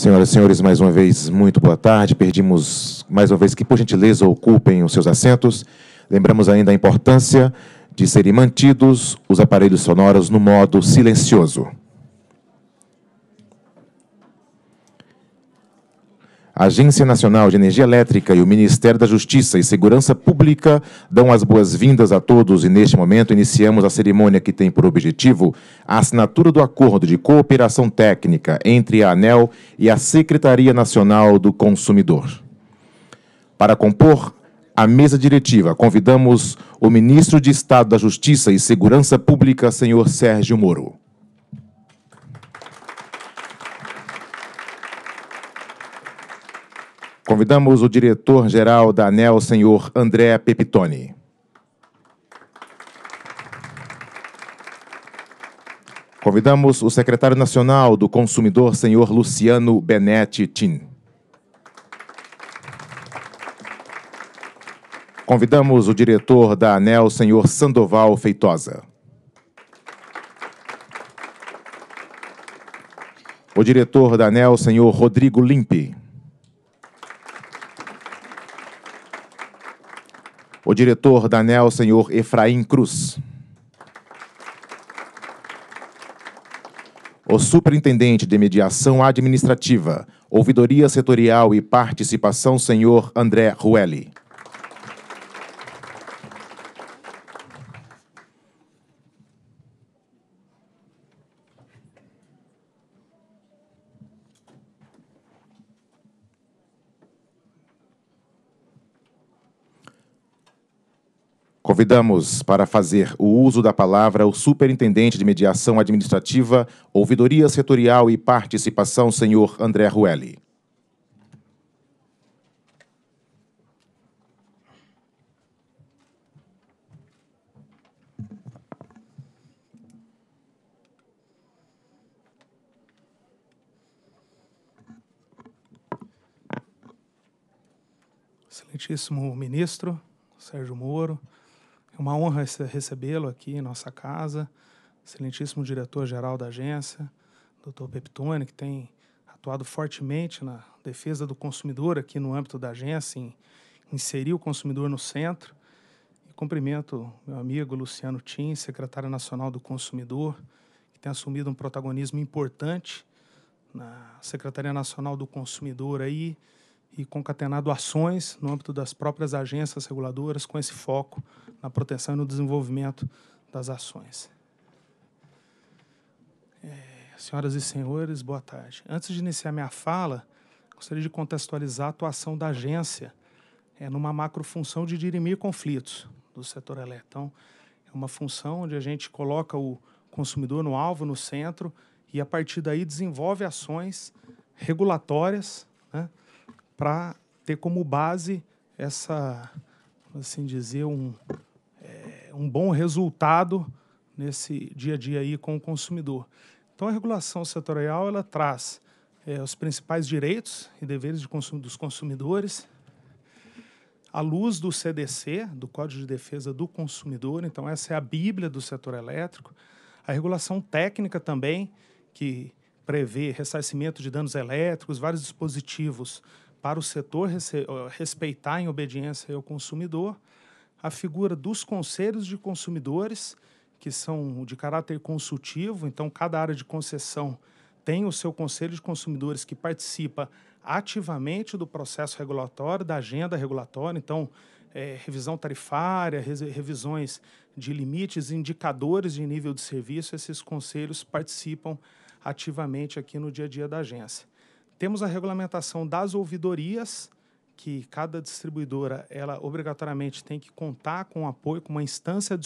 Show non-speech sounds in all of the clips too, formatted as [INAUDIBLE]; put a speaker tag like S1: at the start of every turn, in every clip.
S1: Senhoras e senhores, mais uma vez, muito boa tarde. Pedimos mais uma vez que, por gentileza, ocupem os seus assentos. Lembramos ainda a importância de serem mantidos os aparelhos sonoros no modo silencioso. A Agência Nacional de Energia Elétrica e o Ministério da Justiça e Segurança Pública dão as boas-vindas a todos e, neste momento, iniciamos a cerimônia que tem por objetivo a assinatura do acordo de cooperação técnica entre a ANEL e a Secretaria Nacional do Consumidor. Para compor a mesa diretiva, convidamos o Ministro de Estado da Justiça e Segurança Pública, senhor Sérgio Moro. Convidamos o diretor-geral da ANEL, senhor André Pepitoni. Convidamos o secretário nacional do consumidor, senhor Luciano Benetti Tin. Convidamos o diretor da ANEL, senhor Sandoval Feitosa. O diretor da ANEL, senhor Rodrigo Limpe. O diretor da ANEL, senhor Efraim Cruz. O superintendente de mediação administrativa, ouvidoria setorial e participação, senhor André Ruelli. Convidamos para fazer o uso da palavra o superintendente de mediação administrativa, ouvidoria setorial e participação, senhor André Ruelli.
S2: Excelentíssimo ministro Sérgio Moro, uma honra recebê-lo aqui em nossa casa, excelentíssimo diretor-geral da agência, doutor Peptone, que tem atuado fortemente na defesa do consumidor aqui no âmbito da agência, em inserir o consumidor no centro. E cumprimento meu amigo Luciano Tim, secretário nacional do consumidor, que tem assumido um protagonismo importante na Secretaria Nacional do Consumidor aí, e concatenado ações no âmbito das próprias agências reguladoras com esse foco na proteção e no desenvolvimento das ações. É, senhoras e senhores, boa tarde. Antes de iniciar minha fala, gostaria de contextualizar a atuação da agência é, numa macrofunção de dirimir conflitos do setor elétrico. Então, é uma função onde a gente coloca o consumidor no alvo, no centro, e a partir daí desenvolve ações regulatórias né, para ter como base essa, assim dizer, um, é, um bom resultado nesse dia a dia aí com o consumidor. Então, a regulação setorial ela traz é, os principais direitos e deveres de consumo dos consumidores, à luz do CDC, do Código de Defesa do Consumidor. Então, essa é a Bíblia do setor elétrico. A regulação técnica também, que prevê ressarcimento de danos elétricos, vários dispositivos para o setor respeitar em obediência ao consumidor, a figura dos conselhos de consumidores, que são de caráter consultivo, então cada área de concessão tem o seu conselho de consumidores que participa ativamente do processo regulatório, da agenda regulatória, então é, revisão tarifária, revisões de limites, indicadores de nível de serviço, esses conselhos participam ativamente aqui no dia a dia da agência. Temos a regulamentação das ouvidorias, que cada distribuidora ela obrigatoriamente tem que contar com apoio, com uma instância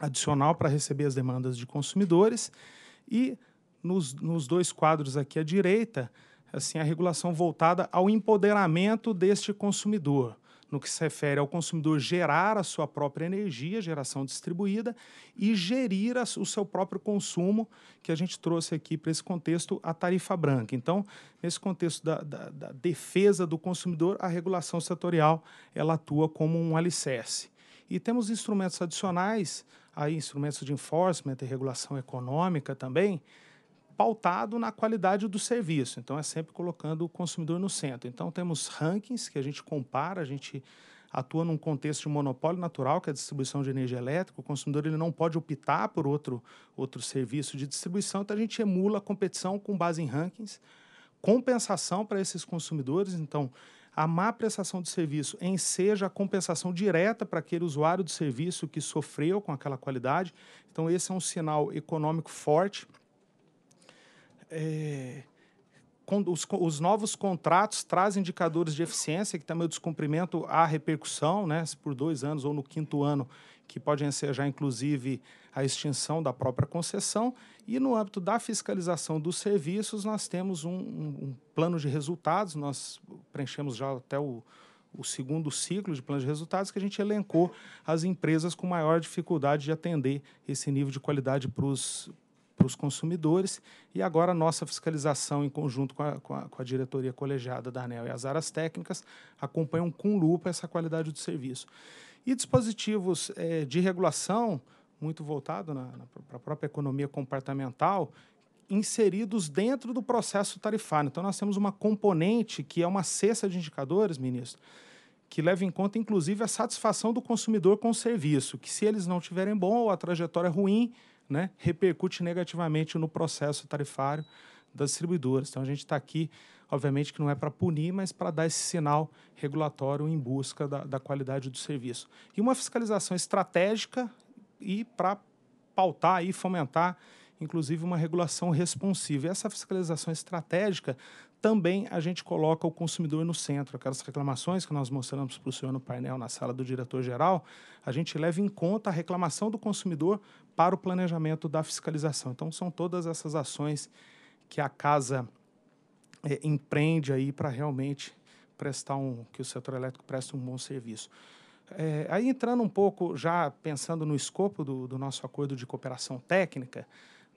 S2: adicional para receber as demandas de consumidores. E nos, nos dois quadros aqui à direita, assim, a regulação voltada ao empoderamento deste consumidor no que se refere ao consumidor gerar a sua própria energia, geração distribuída, e gerir o seu próprio consumo, que a gente trouxe aqui para esse contexto, a tarifa branca. Então, nesse contexto da, da, da defesa do consumidor, a regulação setorial ela atua como um alicerce. E temos instrumentos adicionais, aí instrumentos de enforcement e regulação econômica também, pautado na qualidade do serviço. Então, é sempre colocando o consumidor no centro. Então, temos rankings que a gente compara, a gente atua num contexto de monopólio natural, que é a distribuição de energia elétrica. O consumidor ele não pode optar por outro, outro serviço de distribuição, então a gente emula a competição com base em rankings, compensação para esses consumidores. Então, a má prestação de serviço em seja a compensação direta para aquele usuário do serviço que sofreu com aquela qualidade. Então, esse é um sinal econômico forte. É, os, os, novos contratos trazem indicadores de eficiência, que também o descumprimento há repercussão, né, por dois anos ou no quinto ano, que pode ensejar, inclusive, a extinção da própria concessão. E no âmbito da fiscalização dos serviços, nós temos um, um, um plano de resultados, nós preenchemos já até o, o segundo ciclo de plano de resultados, que a gente elencou as empresas com maior dificuldade de atender esse nível de qualidade para os para os consumidores. E agora a nossa fiscalização, em conjunto com a, com a, com a diretoria colegiada da ANEL e as áreas técnicas, acompanham com lupa essa qualidade do serviço. E dispositivos é, de regulação, muito voltado para a própria economia comportamental, inseridos dentro do processo tarifário. Então, nós temos uma componente que é uma cesta de indicadores, ministro, que leva em conta, inclusive, a satisfação do consumidor com o serviço, que se eles não tiverem bom ou a trajetória ruim, né, repercute negativamente no processo tarifário das distribuidoras. Então a gente está aqui, obviamente, que não é para punir, mas para dar esse sinal regulatório em busca da, da qualidade do serviço. E uma fiscalização estratégica e para pautar e fomentar, inclusive, uma regulação responsiva. E essa fiscalização estratégica também a gente coloca o consumidor no centro. Aquelas reclamações que nós mostramos para o senhor no painel, na sala do diretor-geral, a gente leva em conta a reclamação do consumidor para o planejamento da fiscalização. Então, são todas essas ações que a casa é, empreende aí para realmente prestar um, que o setor elétrico preste um bom serviço. É, aí entrando um pouco, já pensando no escopo do, do nosso acordo de cooperação técnica,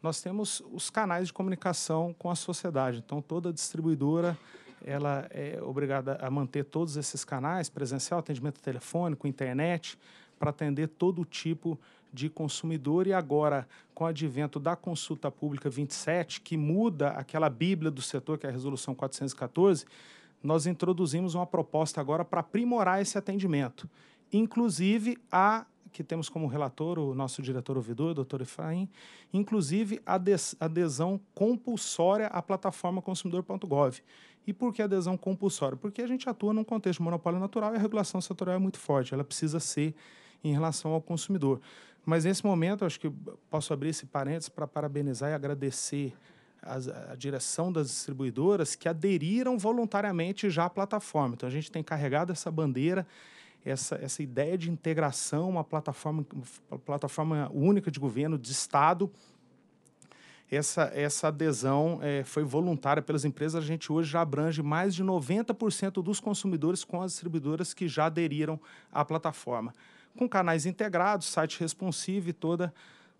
S2: nós temos os canais de comunicação com a sociedade. Então, toda distribuidora ela é obrigada a manter todos esses canais, presencial, atendimento telefônico, internet, para atender todo tipo de consumidor. E agora, com o advento da consulta pública 27, que muda aquela bíblia do setor, que é a resolução 414, nós introduzimos uma proposta agora para aprimorar esse atendimento. Inclusive, a que temos como relator o nosso diretor ouvidor, doutor Efraim, inclusive adesão compulsória à plataforma consumidor.gov. E por que adesão compulsória? Porque a gente atua num contexto de monopólio natural e a regulação setorial é muito forte, ela precisa ser em relação ao consumidor. Mas nesse momento, acho que posso abrir esse parênteses para parabenizar e agradecer a, a, direção das distribuidoras que aderiram voluntariamente já à plataforma. Então, a gente tem carregado essa bandeira essa, essa ideia de integração, uma plataforma, uma plataforma única de governo, de Estado, essa, essa adesão é, foi voluntária pelas empresas. A gente hoje já abrange mais de 90% dos consumidores com as distribuidoras que já aderiram à plataforma. Com canais integrados, site responsivo e toda,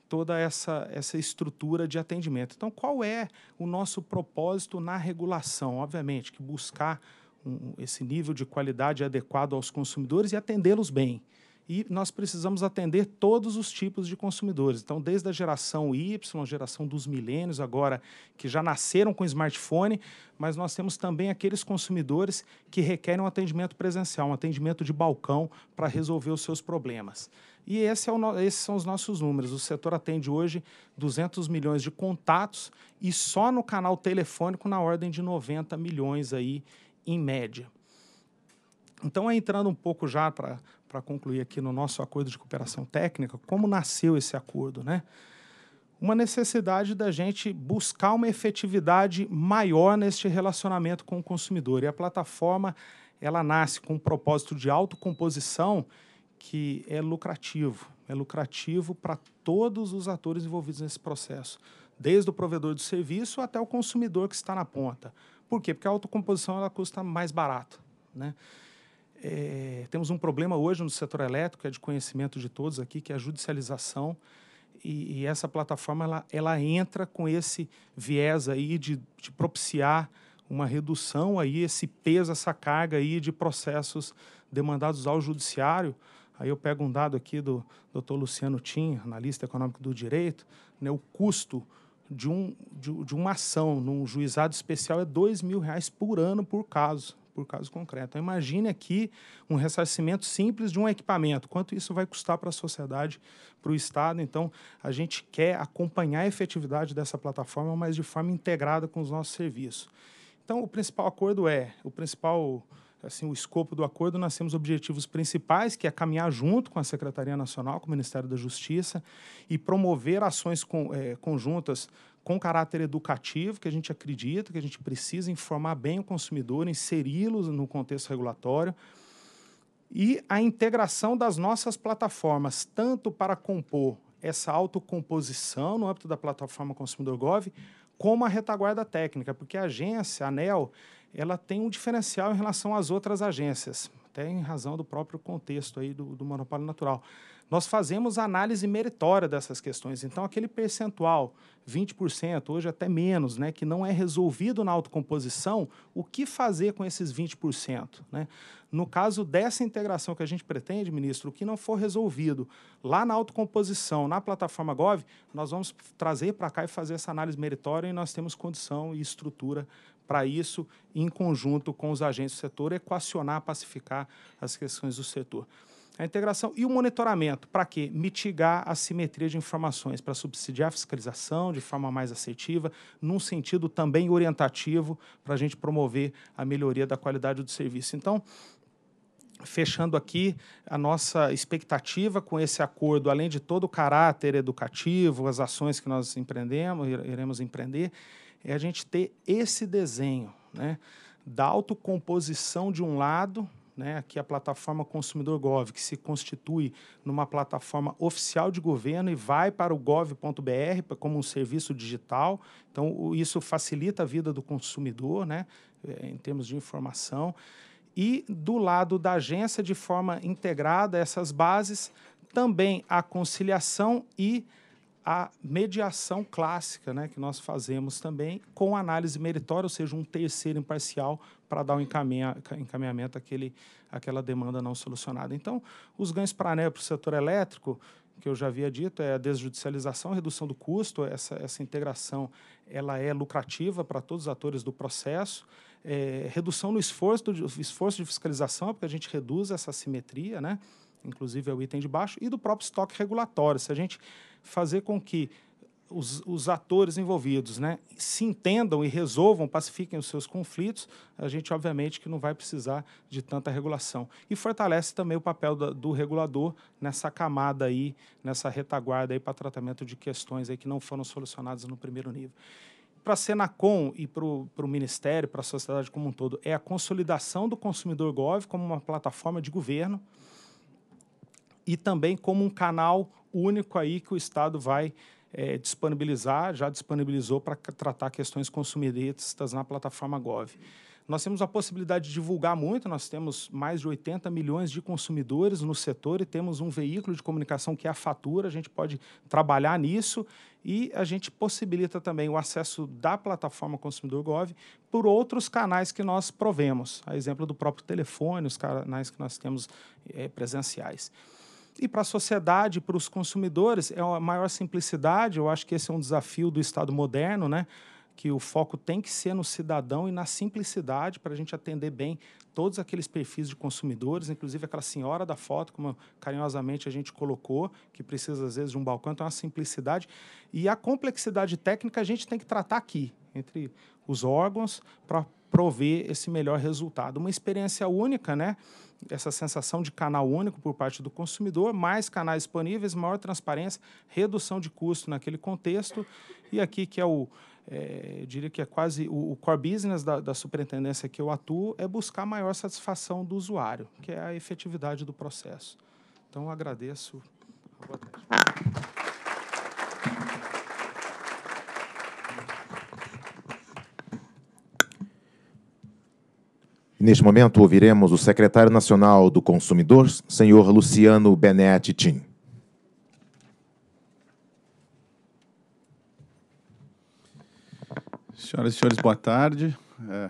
S2: toda essa, essa estrutura de atendimento. Então, qual é o nosso propósito na regulação? Obviamente, que buscar um, esse nível de qualidade adequado aos consumidores e atendê-los bem. E nós precisamos atender todos os tipos de consumidores. Então, desde a geração Y, geração dos milênios, agora que já nasceram com smartphone, mas nós temos também aqueles consumidores que requerem um atendimento presencial, um atendimento de balcão para resolver os seus problemas. E esse é o, esses são os nossos números. O setor atende hoje 200 milhões de contatos e só no canal telefônico na ordem de 90 milhões aí em média. Então, entrando um pouco já para concluir aqui no nosso acordo de cooperação técnica, como nasceu esse acordo, né? Uma necessidade da gente buscar uma efetividade maior neste relacionamento com o consumidor. E a plataforma, ela nasce com um propósito de autocomposição que é lucrativo. É lucrativo para todos os atores envolvidos nesse processo, desde o provedor do serviço até o consumidor que está na ponta. Por quê? Porque a autocomposição ela custa mais barato. Né? É, temos um problema hoje no setor elétrico, que é de conhecimento de todos aqui, que é a judicialização. E, e essa plataforma ela, ela entra com esse viés aí de, de propiciar uma redução aí, esse peso, essa carga aí de processos demandados ao judiciário. Aí eu pego um dado aqui do Dr. Luciano Tim, analista econômico do direito, né, o custo de, um, de, de, uma ação num juizado especial é dois mil reais por ano por caso, por caso concreto. Então, imagine aqui um ressarcimento simples de um equipamento, quanto isso vai custar para a sociedade, para o Estado. Então, a gente quer acompanhar a efetividade dessa plataforma, mas de forma integrada com os nossos serviços. Então, o principal acordo é, o principal assim, o escopo do acordo, nós temos objetivos principais, que é caminhar junto com a Secretaria Nacional, com o Ministério da Justiça, e promover ações com, é, conjuntas com caráter educativo, que a gente acredita que a gente precisa informar bem o consumidor, inseri-los no contexto regulatório, e a integração das nossas plataformas, tanto para compor essa autocomposição no âmbito da plataforma Consumidor Gov, como a retaguarda técnica, porque a agência, a ANEL, ela tem um diferencial em relação às outras agências, até em razão do próprio contexto aí do, do monopólio natural. Nós fazemos análise meritória dessas questões. Então, aquele percentual, 20%, hoje até menos, né, que não é resolvido na autocomposição, o que fazer com esses 20%? Né? No caso dessa integração que a gente pretende, ministro, o que não for resolvido lá na autocomposição, na plataforma Gov, nós vamos trazer para cá e fazer essa análise meritória e nós temos condição e estrutura para isso, em conjunto com os agentes do setor, equacionar, pacificar as questões do setor. A integração e o monitoramento, para quê? Mitigar a simetria de informações, para subsidiar a fiscalização de forma mais assertiva, num sentido também orientativo, para a gente promover a melhoria da qualidade do serviço. Então, fechando aqui a nossa expectativa com esse acordo, além de todo o caráter educativo, as ações que nós empreendemos, iremos empreender, é a gente ter esse desenho né, da autocomposição de um lado, né, aqui a plataforma Consumidor Gov, que se constitui numa plataforma oficial de governo e vai para o gov.br como um serviço digital. Então, isso facilita a vida do consumidor, né, é, em termos de informação. E do lado da agência, de forma integrada, essas bases, também a conciliação e a mediação clássica, né, que nós fazemos também com análise meritória, ou seja, um terceiro imparcial para dar o um encaminhamento àquele, àquela demanda não solucionada. Então, os ganhos para ANEL para o setor elétrico, que eu já havia dito, é a desjudicialização, a redução do custo, essa, essa integração ela é lucrativa para todos os atores do processo, é, redução no esforço, do, esforço de fiscalização, porque a gente reduz essa simetria, né? inclusive é o item de baixo, e do próprio estoque regulatório. Se a gente fazer com que os, os, atores envolvidos né, se entendam e resolvam, pacifiquem os seus conflitos, a gente, obviamente, que não vai precisar de tanta regulação. E fortalece também o papel do, do regulador nessa camada aí, nessa retaguarda aí para tratamento de questões aí que não foram solucionadas no primeiro nível. Para a Senacom e para o Ministério, para a sociedade como um todo, é a consolidação do consumidor Gov como uma plataforma de governo, e também como um canal único aí que o Estado vai é, disponibilizar, já disponibilizou para tratar questões consumiristas na plataforma Gov. Nós temos a possibilidade de divulgar muito, nós temos mais de 80 milhões de consumidores no setor e temos um veículo de comunicação que é a fatura, a gente pode trabalhar nisso e a gente possibilita também o acesso da plataforma Consumidor Gov por outros canais que nós provemos, a exemplo do próprio telefone, os canais que nós temos é, presenciais. E para a sociedade, para os consumidores, é a maior simplicidade. Eu acho que esse é um desafio do Estado moderno, né? que o foco tem que ser no cidadão e na simplicidade para a gente atender bem todos aqueles perfis de consumidores, inclusive aquela senhora da foto, como carinhosamente a gente colocou, que precisa às vezes de um balcão, então a simplicidade e a complexidade técnica a gente tem que tratar aqui entre os órgãos para prover esse melhor resultado. Uma experiência única, né? Essa sensação de canal único por parte do consumidor, mais canais disponíveis, maior transparência, redução de custo naquele contexto. E aqui que é o, é, diria que é quase o, o core business da, da, superintendência que eu atuo, é buscar maior satisfação do usuário, que é a efetividade do processo. Então, agradeço. Boa tarde.
S1: Neste momento, ouviremos o secretário nacional do Consumidor, senhor Luciano Benetti Tim.
S3: Senhoras e senhores, boa tarde. É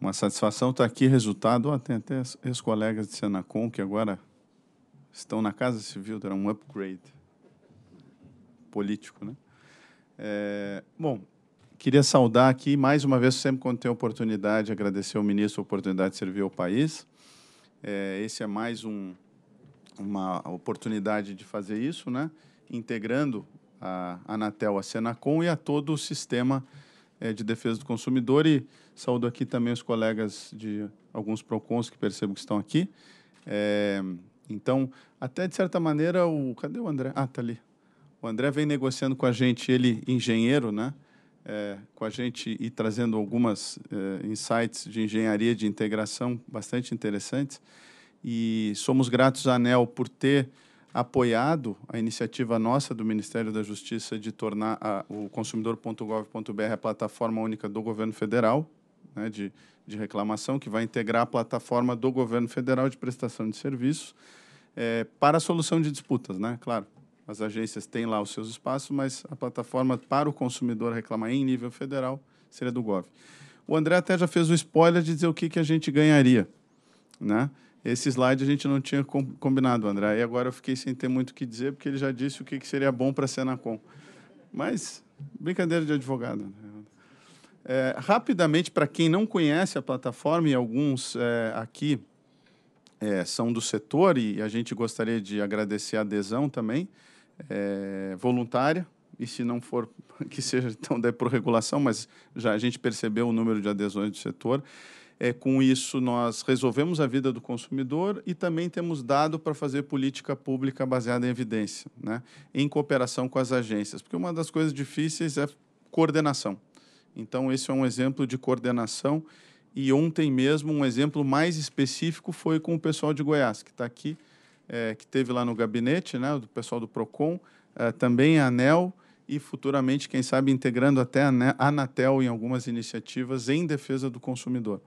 S3: uma satisfação estar aqui. Resultado, ó, tem até ex-colegas de Senacom que agora estão na Casa Civil, terá um upgrade político, né? É, bom, queria saudar aqui, mais uma vez, sempre quando tem oportunidade, agradecer ao ministro a oportunidade de servir ao país. É, esse é mais um, uma oportunidade de fazer isso, né? integrando a Anatel, a Senacom e a todo o sistema é, de defesa do consumidor. E saúdo aqui também os colegas de alguns PROCONs que percebo que estão aqui. É, então, até de certa maneira, o. Cadê o André? Ah, tá ali. O André vem negociando com a gente, ele engenheiro, né? É, com a gente e trazendo algumas é, insights de engenharia de integração bastante interessantes. E somos gratos à ANEL por ter apoiado a iniciativa nossa do Ministério da Justiça de tornar a, o consumidor.gov.br a plataforma única do governo federal né, de, de reclamação, que vai integrar a plataforma do governo federal de prestação de serviços é, para a solução de disputas, né? Claro, as agências têm lá os seus espaços, mas a plataforma para o consumidor reclamar em nível federal seria do Gov. O André até já fez o spoiler de dizer o que, que a gente ganharia, né? Esse slide a gente não tinha combinado, André, e agora eu fiquei sem ter muito o que dizer, porque ele já disse o que, que seria bom para a Senacom. Mas, brincadeira de advogado. Né? É, rapidamente, para quem não conhece a plataforma, e alguns é, aqui é, são do setor, e a gente gostaria de agradecer a adesão também, é, voluntária, e se não for [LAUGHS] que seja então por regulação, mas já a gente percebeu o número de adesões do setor. É, com isso, nós resolvemos a vida do consumidor e também temos dado para fazer política pública baseada em evidência, né? em cooperação com as agências, porque uma das coisas difíceis é coordenação. Então, esse é um exemplo de coordenação. E ontem mesmo, um exemplo mais específico foi com o pessoal de Goiás, que está aqui, é, que teve lá no gabinete, né, do pessoal do PROCON, é, também a ANEL, e futuramente, quem sabe, integrando até a Anatel em algumas iniciativas em defesa do consumidor.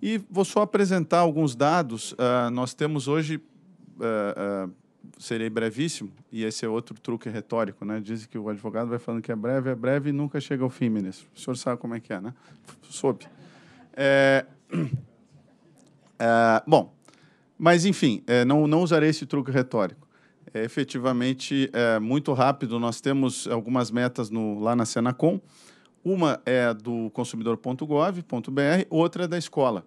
S3: E vou só apresentar alguns dados. Uh, nós temos hoje uh, uh, serei brevíssimo, e esse é outro truque retórico, né? Dizem que o advogado vai falando que é breve, é breve e nunca chega ao fim, ministro. O senhor sabe como é que é, né? Soube. É, [CLEARS THROAT] bom, mas enfim, é, não, não usarei esse truque retórico. É, efetivamente, é, muito rápido, nós temos algumas metas no, lá na Senacom. Uma é do consumidor.gov.br, outra é da escola.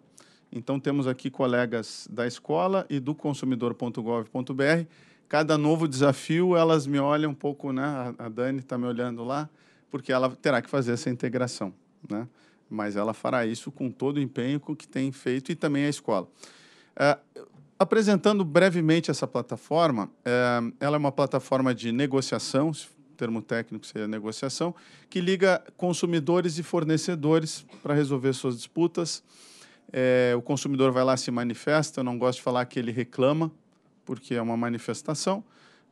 S3: Então, temos aqui colegas da escola e do consumidor.gov.br cada novo desafio, elas me olham um pouco, né? A Dani está me olhando lá, porque ela terá que fazer essa integração, né? Mas ela fará isso com todo o empenho que tem feito e também a escola. É, apresentando brevemente essa plataforma, é, ela é uma plataforma de negociação, termo técnico seria negociação, que liga consumidores e fornecedores para resolver suas disputas. É, o consumidor vai lá se manifesta, eu não gosto de falar que ele reclama, porque é uma manifestação.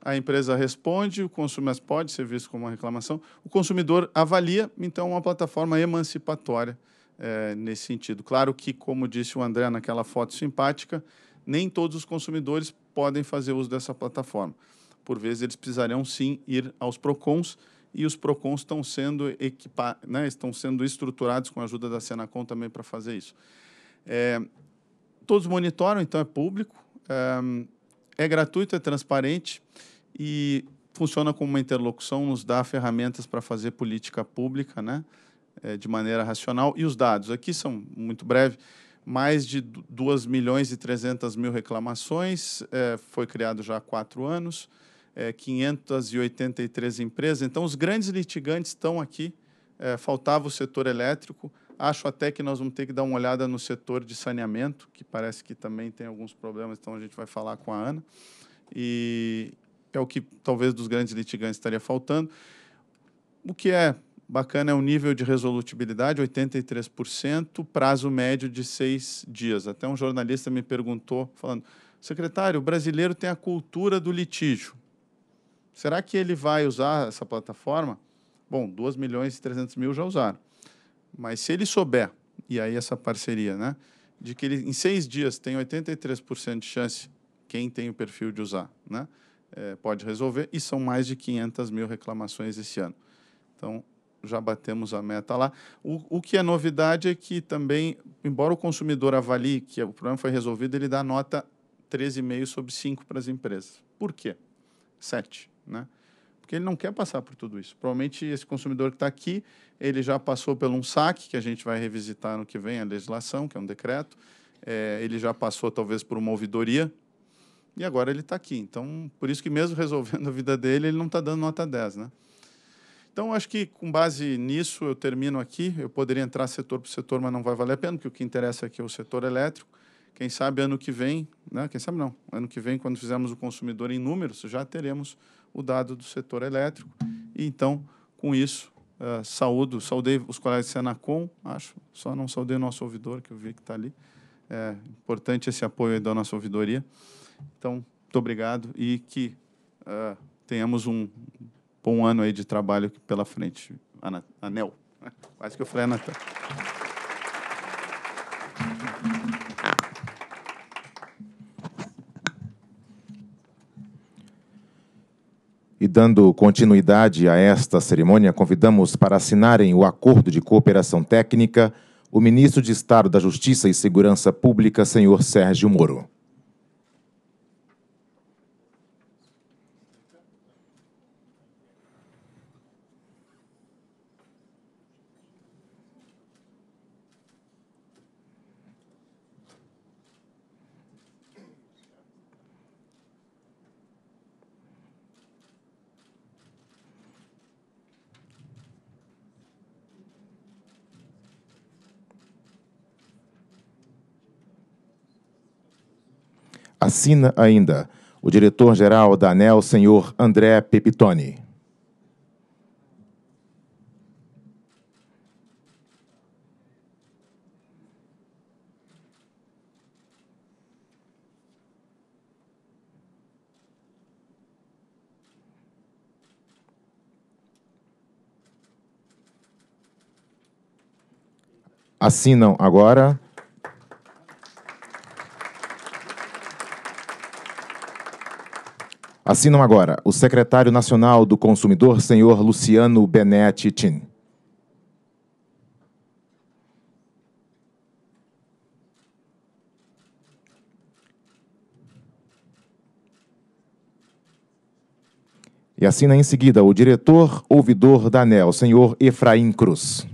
S3: A empresa responde, o consumidor pode ser visto como uma reclamação. O consumidor avalia, então, uma plataforma emancipatória é, nesse sentido. Claro que, como disse o André naquela foto simpática, nem todos os consumidores podem fazer uso dessa plataforma. Por vezes, eles precisarão sim ir aos PROCONs e os PROCONs estão sendo equipa né, estão sendo estruturados com a ajuda da Senacom também para fazer isso. É, todos monitoram, então é público. É, é gratuito, é transparente e funciona como uma interlocução, nos dá ferramentas para fazer política pública, né? É, de maneira racional. E os dados aqui são muito breves. Mais de 2 milhões e 300 mil reclamações, é, foi criado já há quatro anos, é, 583 empresas. Então, os grandes litigantes estão aqui. É, faltava o setor elétrico. Acho até que nós vamos ter que dar uma olhada no setor de saneamento, que parece que também tem alguns problemas, então a gente vai falar com a Ana. E é o que talvez dos grandes litigantes estaria faltando. O que é bacana é o nível de resolutibilidade, 83%, prazo médio de seis dias. Até um jornalista me perguntou, falando, secretário, o brasileiro tem a cultura do litígio. Será que ele vai usar essa plataforma? Bom, 2 milhões e 300 mil já usaram. Mas se ele souber, e aí essa parceria, né, de que ele em seis dias tem 83% de chance, quem tem o perfil de usar, né, é, pode resolver, e são mais de 500 mil reclamações esse ano. Então, já batemos a meta lá. O, o que é novidade é que também, embora o consumidor avalie que o problema foi resolvido, ele dá nota 13,5 sobre 5 para as empresas. Por quê? 7, né? porque ele não quer passar por tudo isso. Provavelmente esse consumidor que está aqui, ele já passou por um saque, que a gente vai revisitar no que vem, a legislação, que é um decreto, é, ele já passou talvez por uma ouvidoria, e agora ele está aqui. Então, por isso que mesmo [LAUGHS] resolvendo a vida dele, ele não está dando nota 10, né? Então, acho que com base nisso, eu termino aqui. Eu poderia entrar setor por setor, mas não vai valer a pena, porque o que interessa aqui é o setor elétrico. Quem sabe ano que vem, né? quem sabe não, ano que vem, quando fizermos o consumidor em números, já teremos o dado do setor elétrico. E então, com isso, uh, saúdo, saudei os colegas de Senacom, acho, só não saudei o nosso ouvidor, que eu vi que está ali. É importante esse apoio da nossa ouvidoria. Então, muito obrigado e que uh, tenhamos um bom ano aí de trabalho pela frente. Anel. [LAUGHS] Quase que eu falei Anatel.
S1: E dando continuidade a esta cerimônia, convidamos para assinarem o acordo de cooperação técnica o ministro de Estado da Justiça e Segurança Pública, senhor Sérgio Moro. Assina ainda o diretor-geral da ANEL, senhor André Pepitone. Assinam agora Assinam agora o secretário nacional do consumidor, senhor Luciano Benetti Tin. E assina em seguida o diretor ouvidor da ANEL, senhor Efraim Cruz.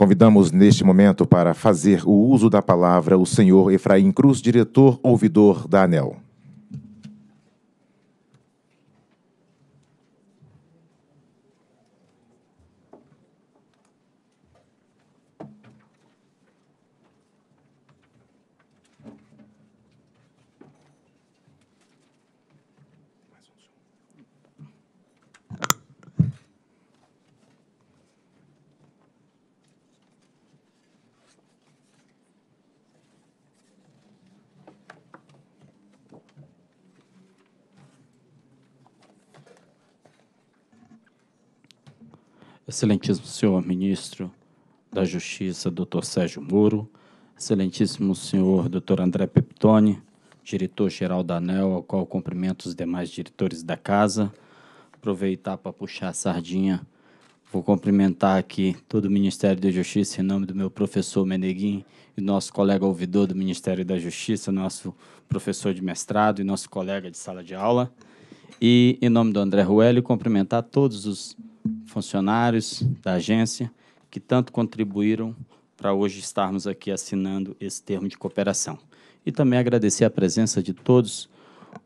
S1: Convidamos neste momento para fazer o uso da palavra o senhor Efraim Cruz, diretor ouvidor da ANEL.
S4: Excelentíssimo senhor ministro da Justiça, doutor Sérgio Moro, excelentíssimo senhor doutor André Peptoni, diretor-geral da ANEL, ao qual cumprimento os demais diretores da casa. Aproveitar para puxar a sardinha, vou cumprimentar aqui todo o Ministério da Justiça em nome do meu professor Meneguim e nosso colega ouvidor do Ministério da Justiça, nosso professor de mestrado e nosso colega de sala de aula. E, em nome do André Ruelli, cumprimentar todos os funcionários da agência que tanto contribuíram para hoje estarmos aqui assinando esse termo de cooperação. E também agradecer a presença de todos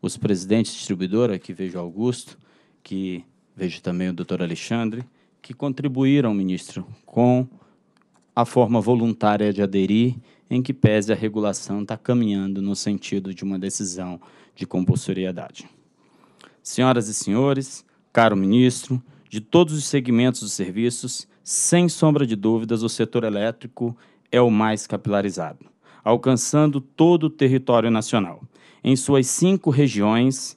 S4: os presidentes de distribuidora, que vejo Augusto, que vejo também o doutor Alexandre, que contribuíram, ministro, com a forma voluntária de aderir, em que pese a regulação está caminhando no sentido de uma decisão de compulsoriedade. Senhoras e senhores, caro ministro, de todos os segmentos dos serviços, sem sombra de dúvidas, o setor elétrico é o mais capilarizado, alcançando todo o território nacional. Em suas cinco regiões,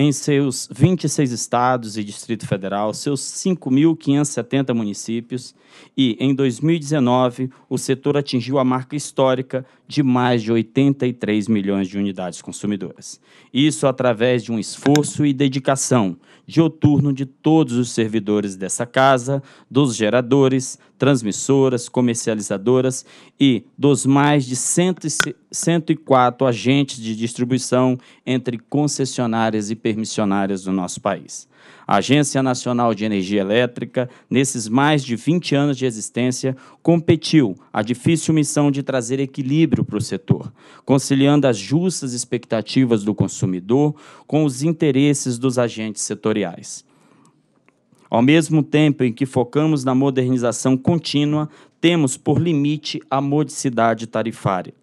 S4: em seus 26 estados e Distrito Federal, seus 5.570 municípios, e em 2019 o setor atingiu a marca histórica de mais de 83 milhões de unidades consumidoras. Isso através de um esforço e dedicação dioturno de todos os servidores dessa casa, dos geradores, transmissoras, comercializadoras e dos mais de 104 agentes de distribuição entre concessionárias e permissionárias do nosso país. A Agência Nacional de Energia Elétrica, nesses mais de 20 anos de existência, competiu a difícil missão de trazer equilíbrio para o setor, conciliando as justas expectativas do consumidor com os interesses dos agentes setoriais. Ao mesmo tempo em que focamos na modernização contínua, temos por limite a modicidade tarifária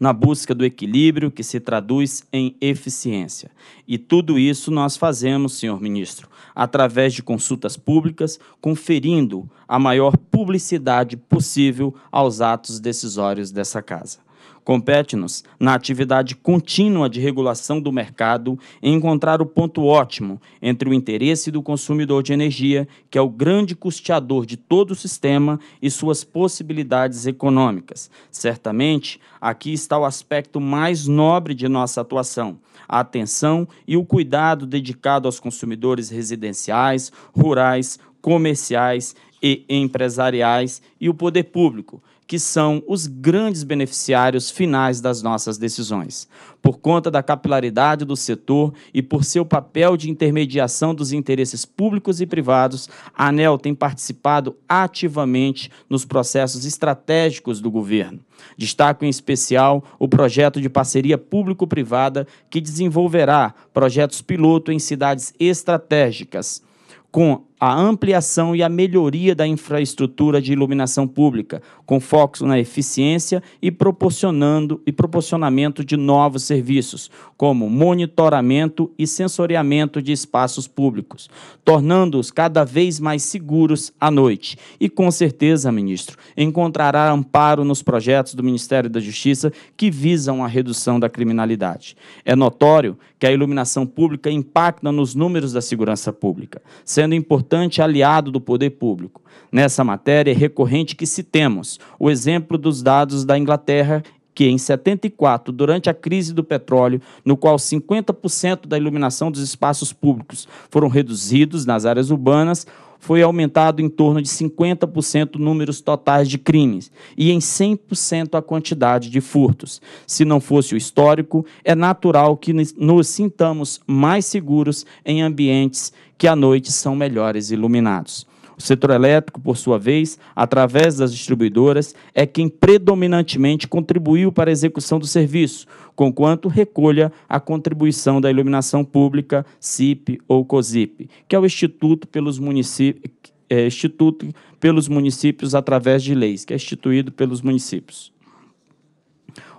S4: na busca do equilíbrio que se traduz em eficiência. E tudo isso nós fazemos, senhor ministro, através de consultas públicas, conferindo a maior publicidade possível aos atos decisórios dessa casa. Compete-nos, na atividade contínua de regulação do mercado, encontrar o ponto ótimo entre o interesse do consumidor de energia, que é o grande custeador de todo o sistema, e suas possibilidades econômicas. Certamente, aqui está o aspecto mais nobre de nossa atuação a atenção e o cuidado dedicado aos consumidores residenciais, rurais, comerciais e empresariais e o poder público, que são os grandes beneficiários finais das nossas decisões. Por conta da capilaridade do setor e por seu papel de intermediação dos interesses públicos e privados, a ANEL tem participado ativamente nos processos estratégicos do governo. Destaco em especial o projeto de parceria público-privada que desenvolverá projetos piloto em cidades estratégicas com a ampliação e a melhoria da infraestrutura de iluminação pública, com foco na eficiência e proporcionando e proporcionamento de novos serviços, como monitoramento e sensoriamento de espaços públicos, tornando-os cada vez mais seguros à noite. E com certeza, ministro, encontrará amparo nos projetos do Ministério da Justiça que visam a redução da criminalidade. É notório que a iluminação pública impacta nos números da segurança pública, sendo importante importante aliado do poder público. Nessa matéria é recorrente que citemos o exemplo dos dados da Inglaterra que em 74, durante a crise do petróleo, no qual 50% da iluminação dos espaços públicos foram reduzidos nas áreas urbanas, foi aumentado em torno de 50% números totais de crimes e em 100% a quantidade de furtos. Se não fosse o histórico, é natural que nos sintamos mais seguros em ambientes que à noite são melhores iluminados. O setor elétrico, por sua vez, através das distribuidoras, é quem predominantemente contribuiu para a execução do serviço, conquanto recolha a contribuição da iluminação pública, CIP ou COSIP, que é o Instituto pelos municípios, é, Instituto pelos municípios através de leis, que é instituído pelos municípios.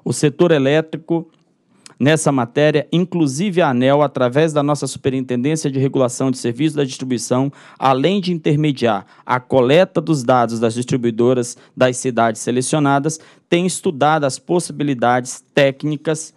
S4: O setor elétrico nessa matéria, inclusive a ANEL, através da nossa Superintendência de Regulação de Serviços da Distribuição, além de intermediar a coleta dos dados das distribuidoras das cidades selecionadas, tem estudado as possibilidades técnicas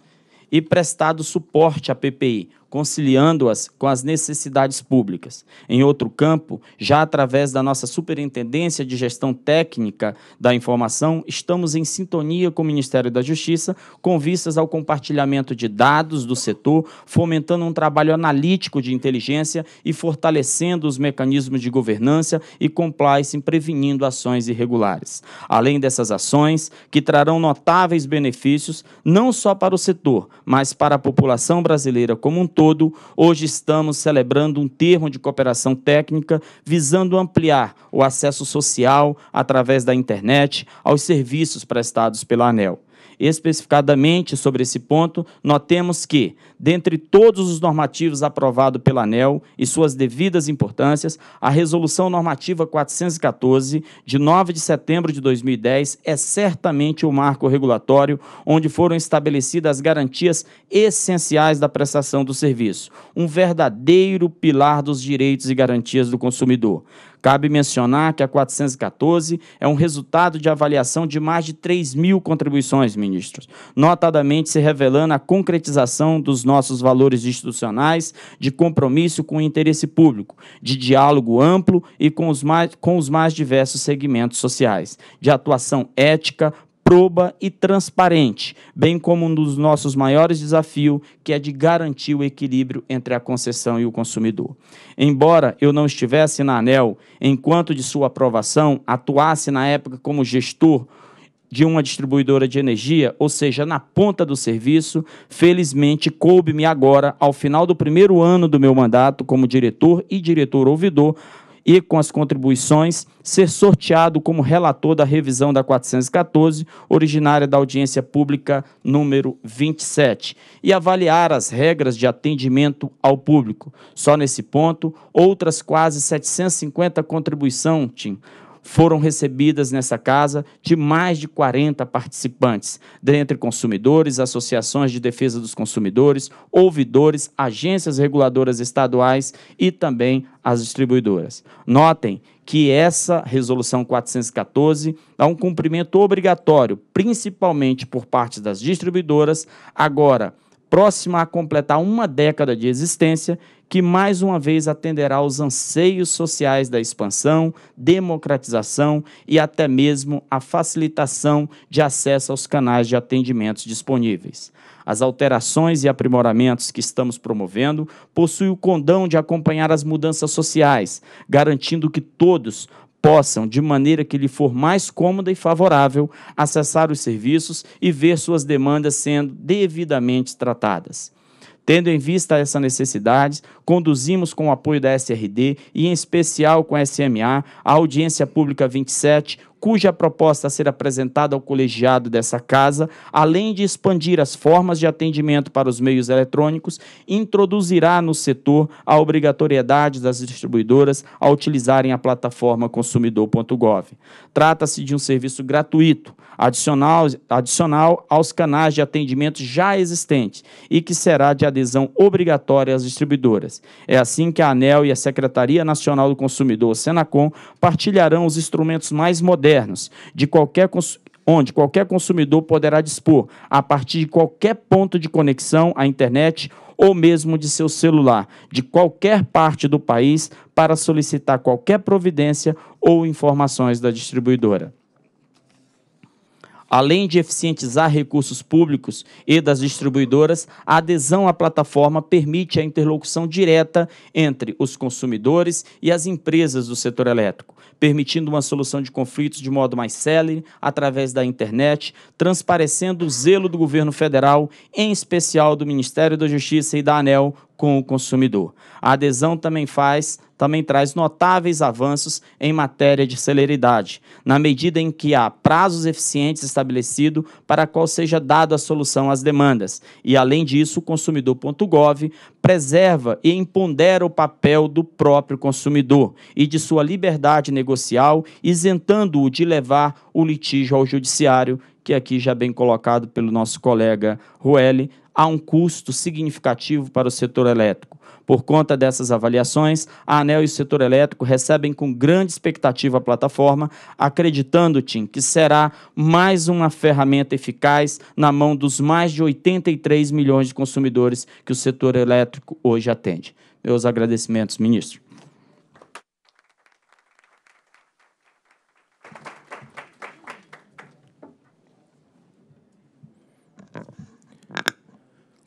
S4: e prestado suporte à PPI, conciliando-as com as necessidades públicas. Em outro campo, já através da nossa Superintendência de Gestão Técnica da Informação, estamos em sintonia com o Ministério da Justiça, com vistas ao compartilhamento de dados do setor, fomentando um trabalho analítico de inteligência e fortalecendo os mecanismos de governança e compliance, prevenindo ações irregulares. Além dessas ações, que trarão notáveis benefícios, não só para o setor, mas para a população brasileira como um todo, todo, hoje estamos celebrando um termo de cooperação técnica visando ampliar o acesso social através da internet aos serviços prestados pela ANEL. Especificadamente sobre esse ponto, notemos que, dentre todos os normativos aprovados pela ANEL e suas devidas importâncias, a Resolução Normativa 414, de 9 de setembro de 2010, é certamente o marco regulatório onde foram estabelecidas as garantias essenciais da prestação do serviço, um verdadeiro pilar dos direitos e garantias do consumidor Cabe mencionar que a 414 é um resultado de avaliação de mais de 3 mil contribuições, ministros, notadamente se revelando a concretização dos nossos valores institucionais de compromisso com o interesse público, de diálogo amplo e com os mais, com os mais diversos segmentos sociais, de atuação ética, proba e transparente, bem como um dos nossos maiores desafios, que é de garantir o equilíbrio entre a concessão e o consumidor. Embora eu não estivesse na ANEL enquanto de sua aprovação, atuasse na época como gestor de uma distribuidora de energia, ou seja, na ponta do serviço, felizmente coube-me agora, ao final do primeiro ano do meu mandato como diretor e diretor ouvidor, e com as contribuições ser sorteado como relator da revisão da 414, originária da audiência pública número 27, e avaliar as regras de atendimento ao público. Só nesse ponto, outras quase 750 contribuições foram recebidas nessa casa de mais de 40 participantes, dentre consumidores, associações de defesa dos consumidores, ouvidores, agências reguladoras estaduais e também as distribuidoras. Notem que essa resolução 414 dá um cumprimento obrigatório, principalmente por parte das distribuidoras, agora próxima a completar uma década de existência que mais uma vez atenderá aos anseios sociais da expansão, democratização e até mesmo a facilitação de acesso aos canais de atendimentos disponíveis. As alterações e aprimoramentos que estamos promovendo possuem o condão de acompanhar as mudanças sociais, garantindo que todos possam, de maneira que lhe for mais cômoda e favorável, acessar os serviços e ver suas demandas sendo devidamente tratadas. Tendo em vista essa necessidade, conduzimos com o apoio da SRD e em especial com a SMA a audiência pública 27, cuja proposta a ser apresentada ao colegiado dessa casa, além de expandir as formas de atendimento para os meios eletrônicos, introduzirá no setor a obrigatoriedade das distribuidoras a utilizarem a plataforma consumidor.gov. Trata-se de um serviço gratuito, adicional, adicional aos canais de atendimento já existentes e que será de adesão obrigatória às distribuidoras. É assim que a ANEL e a Secretaria Nacional do Consumidor, Senacom, partilharão os instrumentos mais modernos de qualquer onde qualquer consumidor poderá dispor, a partir de qualquer ponto de conexão à internet ou mesmo de seu celular, de qualquer parte do país, para solicitar qualquer providência ou informações da distribuidora. Além de eficientizar recursos públicos e das distribuidoras, a adesão à plataforma permite a interlocução direta entre os consumidores e as empresas do setor elétrico, permitindo uma solução de conflitos de modo mais célere através da internet, transparecendo o zelo do governo federal, em especial do Ministério da Justiça e da ANEL, com o consumidor. A adesão também faz, também traz notáveis avanços em matéria de celeridade, na medida em que há prazos eficientes estabelecidos para qual seja dada a solução às demandas. E além disso, o consumidor.gov preserva e empodera o papel do próprio consumidor e de sua liberdade negocial, isentando-o de levar o litígio ao judiciário, que aqui já bem colocado pelo nosso colega Rueli, há um custo significativo para o setor elétrico. Por conta dessas avaliações, a ANEL e o setor elétrico recebem com grande expectativa a plataforma, acreditando, Tim, que será mais uma ferramenta eficaz na mão dos mais de 83 milhões de consumidores que o setor elétrico hoje atende. Meus agradecimentos, ministro.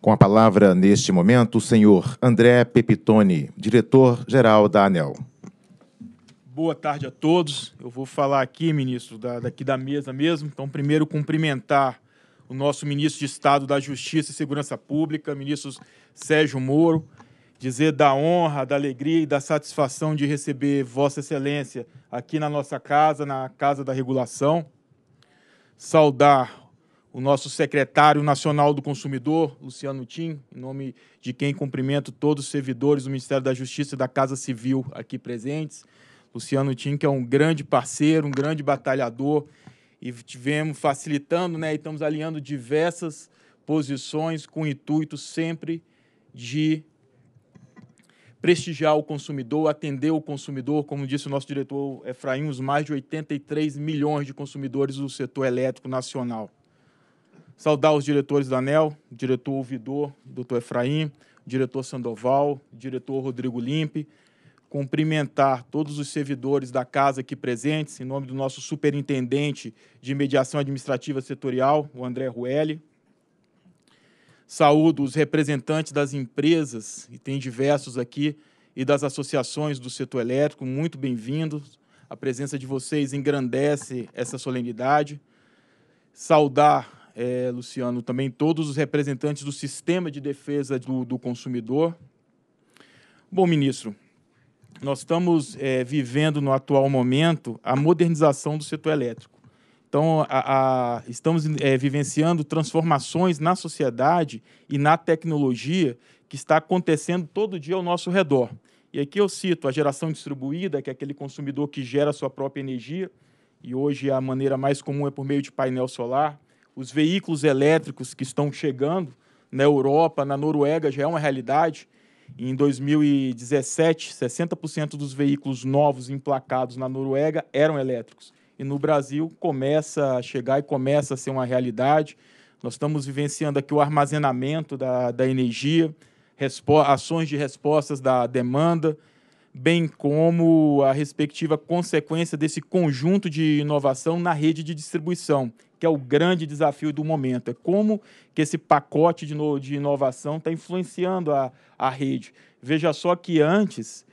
S1: Com a palavra, neste momento, o senhor André Pepitone, diretor-geral da ANEL.
S5: Boa tarde a todos. Eu vou falar aqui, ministro, da, daqui da mesa mesmo. Então, primeiro, cumprimentar o nosso ministro de Estado da Justiça e Segurança Pública, ministro Sérgio Moro, dizer da honra, da alegria e da satisfação de receber Vossa Excelência aqui na nossa casa, na Casa da Regulação. Saudar o nosso secretário nacional do consumidor, Luciano Tim, em nome de quem cumprimento todos os servidores do Ministério da Justiça e da Casa Civil aqui presentes. Luciano Tim, que é um grande parceiro, um grande batalhador, e tivemos facilitando, né, e estamos alinhando diversas posições com o intuito sempre de prestigiar o consumidor, atender o consumidor, como disse o nosso diretor Efraim, os mais de 83 milhões de consumidores do setor elétrico nacional. Saudar os diretores da ANEL, diretor ouvidor, doutor Efraim, diretor Sandoval, diretor Rodrigo Limpe, cumprimentar todos os servidores da casa aqui presentes, em nome do nosso superintendente de mediação administrativa setorial, o André Ruelli. Saúdo os representantes das empresas, e tem diversos aqui, e das associações do setor elétrico, muito bem-vindos. A presença de vocês engrandece essa solenidade. Saudar, é, Luciano, também todos os representantes do sistema de defesa do, do consumidor. Bom, ministro, nós estamos é, vivendo no atual momento a modernização do setor elétrico. Então, a, a, estamos é, vivenciando transformações na sociedade e na tecnologia que está acontecendo todo dia ao nosso redor. E aqui eu cito a geração distribuída, que é aquele consumidor que gera sua própria energia, e hoje a maneira mais comum é por meio de painel solar. Os veículos elétricos que estão chegando na Europa, na Noruega, já é uma realidade. Em 2017, 60% dos veículos novos emplacados na Noruega eram elétricos. E no Brasil começa a chegar e começa a ser uma realidade. Nós estamos vivenciando aqui o armazenamento da, da energia, ações de respostas da demanda, bem como a respectiva consequência desse conjunto de inovação na rede de distribuição, que é o grande desafio do momento. É como que esse pacote de, de inovação está influenciando a, a rede. Veja só que antes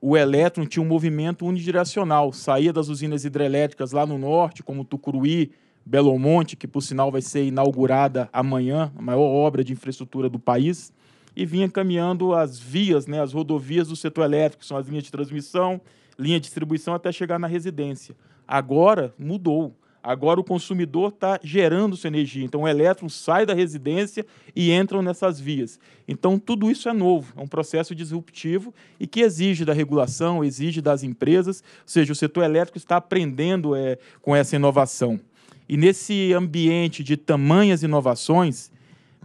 S5: o elétron tinha um movimento unidirecional, saía das usinas hidrelétricas lá no norte, como Tucuruí, Belo Monte, que por sinal vai ser inaugurada amanhã, a maior obra de infraestrutura do país, e vinha caminhando as vias, né, as rodovias do setor elétrico, são as linhas de transmissão, linha de distribuição até chegar na residência. Agora mudou. Agora o consumidor está gerando sua energia. Então o elétron sai da residência e entram nessas vias. Então tudo isso é novo, é um processo disruptivo e que exige da regulação, exige das empresas, ou seja, o setor elétrico está aprendendo é, com essa inovação. E nesse ambiente de tamanhas inovações,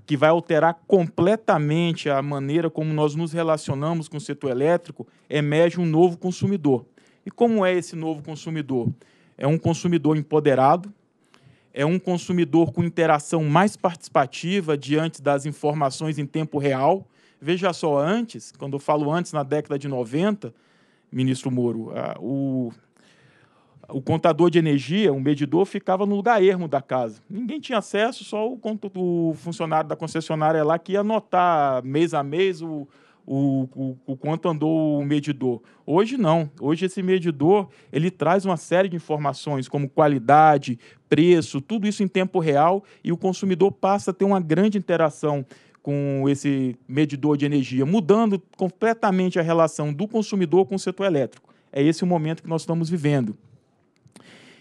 S5: que vai alterar completamente a maneira como nós nos relacionamos com o setor elétrico, emerge um novo consumidor. E como é esse novo consumidor? É um consumidor empoderado, é um consumidor com interação mais participativa diante das informações em tempo real. Veja só, antes, quando eu falo antes, na década de 90, ministro Moro, o, o contador de energia, o medidor, ficava no lugar ermo da casa. Ninguém tinha acesso, só o, o funcionário da concessionária lá que ia anotar mês a mês o, o, o, o, quanto andou o medidor. Hoje não. Hoje esse medidor ele traz uma série de informações como qualidade, preço, tudo isso em tempo real e o consumidor passa a ter uma grande interação com esse medidor de energia, mudando completamente a relação do consumidor com o setor elétrico. É esse o momento que nós estamos vivendo.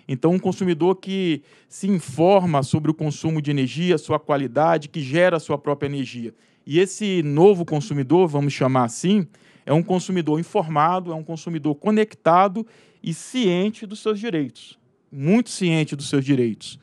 S5: Então, um consumidor que se informa sobre o consumo de energia, sua qualidade, que gera a sua própria energia. E esse novo consumidor, vamos chamar assim, é um consumidor informado, é um consumidor conectado e ciente dos seus direitos. Muito ciente dos seus direitos.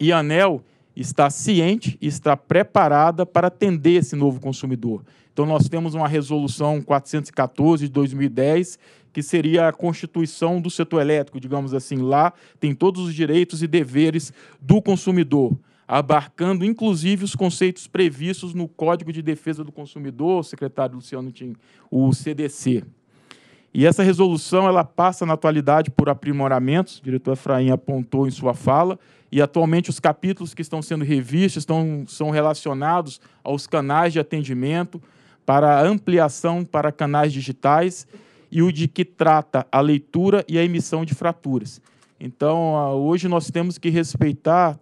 S5: E a ANEL está ciente e está preparada para atender esse novo consumidor. Então, nós temos uma resolução 414 de 2010, que seria a constituição do setor elétrico, digamos assim. Lá tem todos os direitos e deveres do consumidor abarcando inclusive os conceitos previstos no Código de Defesa do Consumidor, secretário Luciano Tim, o CDC. E essa resolução ela passa na atualidade por aprimoramentos, o diretor Efraim apontou em sua fala, e atualmente os capítulos que estão sendo revistos estão, são relacionados aos canais de atendimento para ampliação para canais digitais e o de que trata a leitura e a emissão de fraturas. Então, hoje nós temos que respeitar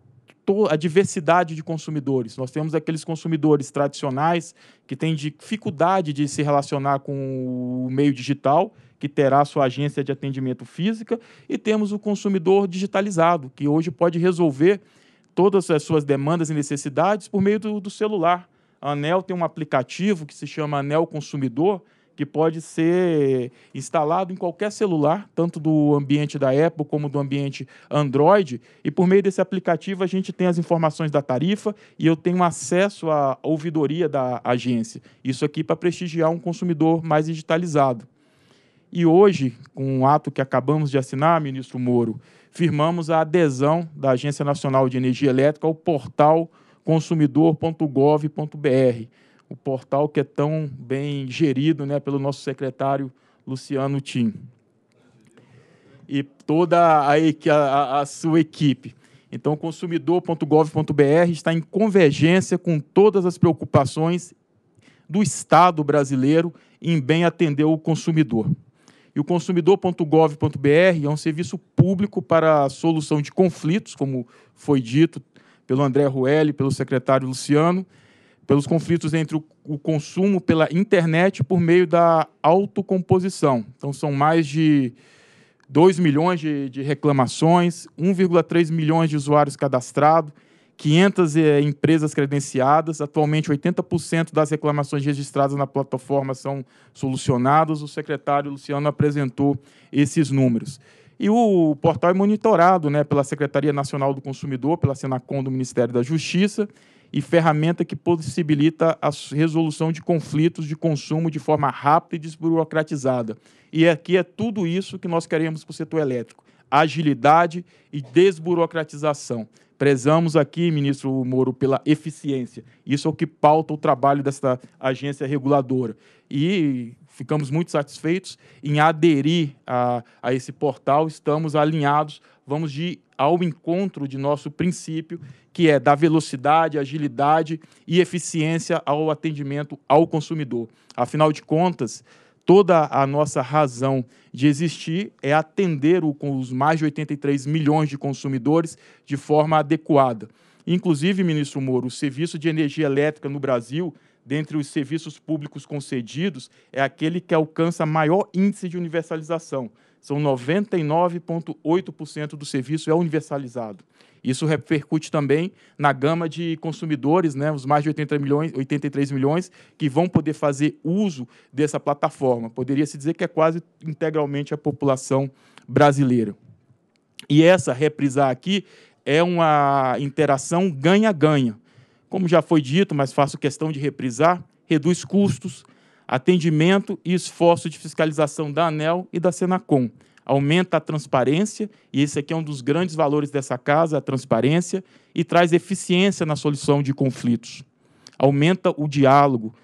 S5: a diversidade de consumidores. Nós temos aqueles consumidores tradicionais que têm dificuldade de se relacionar com o meio digital, que terá sua agência de atendimento física, e temos o consumidor digitalizado, que hoje pode resolver todas as suas demandas e necessidades por meio do, do celular. A ANEL tem um aplicativo que se chama ANEL Consumidor, que pode ser instalado em qualquer celular, tanto do ambiente da Apple como do ambiente Android, e por meio desse aplicativo a gente tem as informações da tarifa e eu tenho acesso à ouvidoria da agência. Isso aqui para prestigiar um consumidor mais digitalizado. E hoje, com o ato que acabamos de assinar, ministro Moro, firmamos a adesão da Agência Nacional de Energia Elétrica ao portal consumidor.gov.br o portal que é tão bem gerido né, pelo nosso secretário Luciano Tim. E toda a, a, a sua equipe. Então, consumidor.gov.br está em convergência com todas as preocupações do Estado brasileiro em bem atender o consumidor. E o consumidor.gov.br é um serviço público para a solução de conflitos, como foi dito pelo André Ruelli, pelo secretário Luciano, pelos conflitos entre o, o consumo pela internet por meio da autocomposição. Então, são mais de 2 milhões de, de reclamações, 1,3 milhões de usuários cadastrados, 500 eh, empresas credenciadas. Atualmente, 80% das reclamações registradas na plataforma são solucionadas. O secretário Luciano apresentou esses números. E o portal é monitorado né, pela Secretaria Nacional do Consumidor, pela Senacom do Ministério da Justiça, e ferramenta que possibilita a resolução de conflitos de consumo de forma rápida e desburocratizada. E aqui é tudo isso que nós queremos para o setor elétrico: agilidade e desburocratização. Prezamos aqui, ministro Moro, pela eficiência. Isso é o que pauta o trabalho dessa agência reguladora. E ficamos muito satisfeitos em aderir a, a esse portal, estamos alinhados, vamos de ao encontro de nosso princípio, que é da velocidade, agilidade e eficiência ao atendimento ao consumidor. Afinal de contas, toda a nossa razão de existir é atender o, os mais de 83 milhões de consumidores de forma adequada. Inclusive, ministro Moro, o serviço de energia elétrica no Brasil, dentre os serviços públicos concedidos, é aquele que alcança maior índice de universalização são 99,8% do serviço é universalizado. Isso repercute também na gama de consumidores, né, os mais de 80 milhões, 83 milhões, que vão poder fazer uso dessa plataforma. Poderia-se dizer que é quase integralmente a população brasileira. E essa, reprisar aqui, é uma interação ganha-ganha. Como já foi dito, mas faço questão de reprisar, reduz custos, atendimento e esforço de fiscalização da ANEL e da Senacom. Aumenta a transparência, e esse aqui é um dos grandes valores dessa casa, a transparência, e traz eficiência na solução de conflitos. Aumenta o diálogo.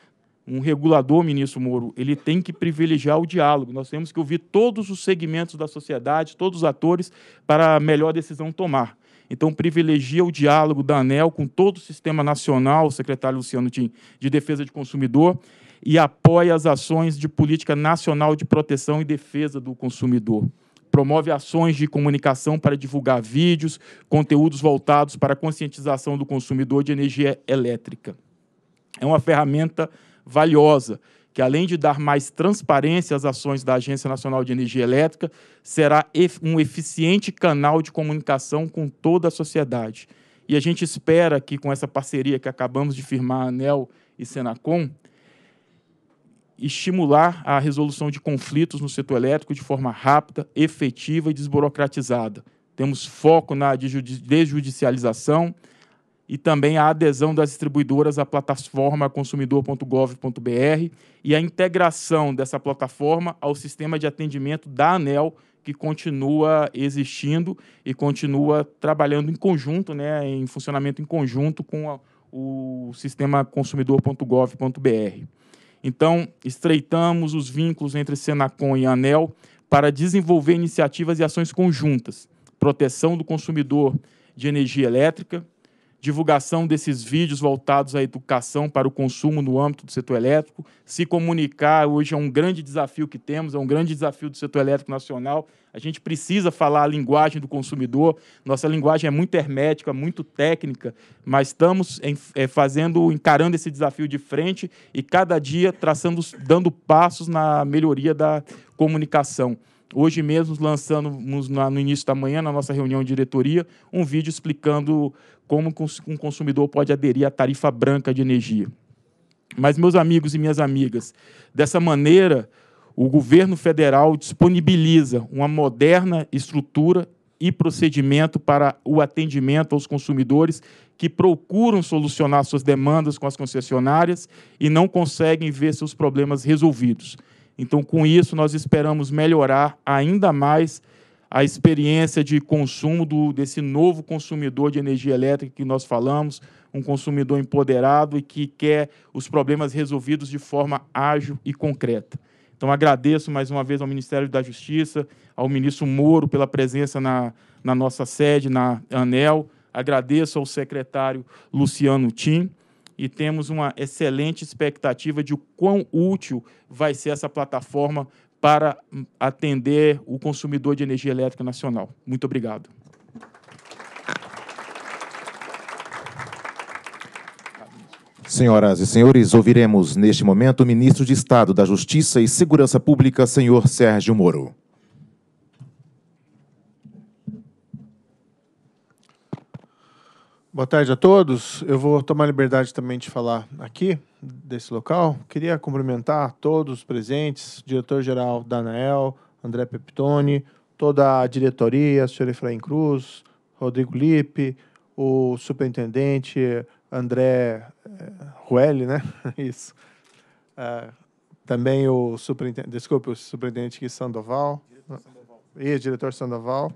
S5: Um regulador, ministro Moro, ele tem que privilegiar o diálogo. Nós temos que ouvir todos os segmentos da sociedade, todos os atores, para a melhor decisão tomar. Então, privilegia o diálogo da ANEL com todo o sistema nacional, o secretário Luciano Tim, de defesa de consumidor, e apoia as ações de política nacional de proteção e defesa do consumidor. Promove ações de comunicação para divulgar vídeos, conteúdos voltados para a conscientização do consumidor de energia elétrica. É uma ferramenta valiosa que, além de dar mais transparência às ações da Agência Nacional de Energia Elétrica, será um eficiente canal de comunicação com toda a sociedade. E a gente espera que, com essa parceria que acabamos de firmar, ANEL e Senacom, estimular a resolução de conflitos no setor elétrico de forma rápida, efetiva e desburocratizada. Temos foco na desjudicialização e também a adesão das distribuidoras à plataforma consumidor.gov.br e a integração dessa plataforma ao sistema de atendimento da ANEL, que continua existindo e continua trabalhando em conjunto, né, em funcionamento em conjunto com a, o sistema consumidor.gov.br. Então, estreitamos os vínculos entre Senacom e ANEL para desenvolver iniciativas e ações conjuntas, proteção do consumidor de energia elétrica, divulgação desses vídeos voltados à educação para o consumo no âmbito do setor elétrico. Se comunicar hoje é um grande desafio que temos, é um grande desafio do setor elétrico nacional. A gente precisa falar a linguagem do consumidor. Nossa linguagem é muito hermética, muito técnica, mas estamos é, fazendo, encarando esse desafio de frente e cada dia traçando, dando passos na melhoria da comunicação. Hoje mesmo lançamos no início da manhã, na nossa reunião de diretoria, um vídeo explicando como um consumidor pode aderir à tarifa branca de energia. Mas, meus amigos e minhas amigas, dessa maneira, o governo federal disponibiliza uma moderna estrutura e procedimento para o atendimento aos consumidores que procuram solucionar suas demandas com as concessionárias e não conseguem ver seus problemas resolvidos. Então, com isso, nós esperamos melhorar ainda mais a experiência de consumo do, desse novo consumidor de energia elétrica que nós falamos, um consumidor empoderado e que quer os problemas resolvidos de forma ágil e concreta. Então, agradeço mais uma vez ao Ministério da Justiça, ao ministro Moro pela presença na, na nossa sede, na ANEL. Agradeço ao secretário Luciano Tim e temos uma excelente expectativa de quão útil vai ser essa plataforma para atender o consumidor de energia elétrica nacional. Muito obrigado.
S1: Senhoras e senhores, ouviremos neste momento o ministro de Estado da Justiça e Segurança Pública, senhor Sérgio Moro.
S6: Boa tarde a todos. Eu vou tomar liberdade também de falar aqui desse local. Queria cumprimentar todos os presentes, diretor-geral da ANAEL, André Peptoni, toda a diretoria, senhor Efraim Cruz, Rodrigo Lipe, o superintendente André eh, Ruelli, né? [LAUGHS] Isso. Uh, também o superintendente, desculpe, o superintendente Sandoval. Diretor Sandoval. E diretor Sandoval.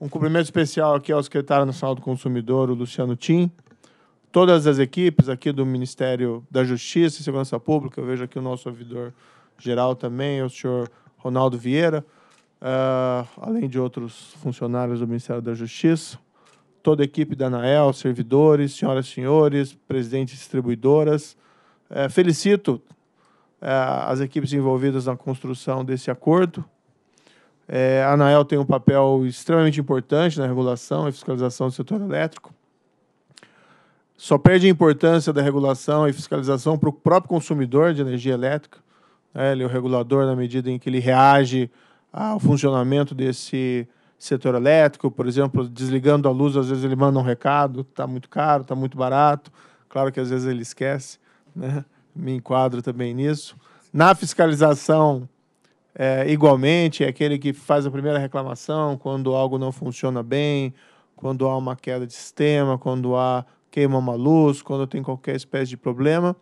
S6: Um cumprimento especial aqui ao secretário nacional do consumidor, o Luciano Tim. Todas as equipes aqui do Ministério da Justiça e Segurança Pública, eu vejo aqui o nosso ouvidor geral também, o senhor Ronaldo Vieira, uh, além de outros funcionários do Ministério da Justiça toda a equipe da ANAEL, servidores, senhoras e senhores, presidentes distribuidoras. É, felicito é, as equipes envolvidas na construção desse acordo. É, a ANAEL tem um papel extremamente importante na regulação e fiscalização do setor elétrico. Só perde a importância da regulação e fiscalização para o próprio consumidor de energia elétrica. Né? Ele é o regulador na medida em que ele reage ao funcionamento desse setor elétrico, por exemplo, desligando a luz, às vezes ele manda um recado, está muito caro, está muito barato. Claro que às vezes ele esquece, né? me enquadro também nisso. Na fiscalização, é, igualmente, é aquele que faz a primeira reclamação quando algo não funciona bem, quando há uma queda de sistema, quando há queima uma luz, quando tem qualquer espécie de problema.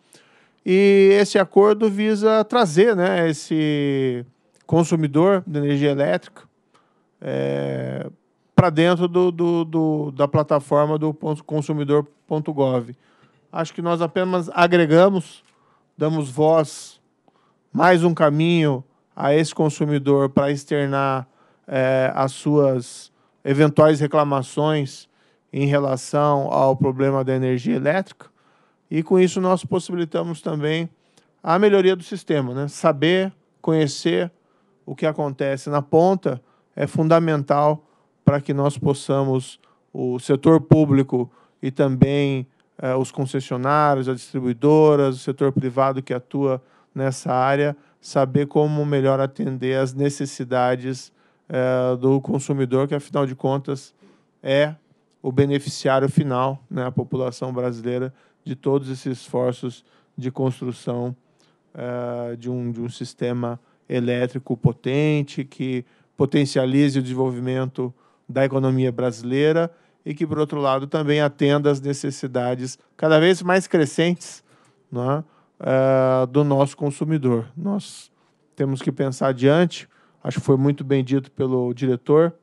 S6: E esse acordo visa trazer né, esse consumidor de energia elétrica é, para dentro do, do, do, da plataforma do consumidor.gov. Acho que nós apenas agregamos, damos voz, mais um caminho a esse consumidor para externar é, as suas eventuais reclamações em relação ao problema da energia elétrica. E com isso nós possibilitamos também a melhoria do sistema, né? saber, conhecer o que acontece na ponta é fundamental para que nós possamos, o setor público e também eh, os concessionários, as distribuidoras, o setor privado que atua nessa área, saber como melhor atender as necessidades eh, do consumidor, que afinal de contas é o beneficiário final, né, a população brasileira, de todos esses esforços de construção eh, de, um, de um sistema elétrico potente que potencialize o desenvolvimento da economia brasileira e que, por outro lado, também atenda às necessidades cada vez mais crescentes né, uh, do nosso consumidor. Nós temos que pensar adiante, acho que foi muito bem dito pelo diretor,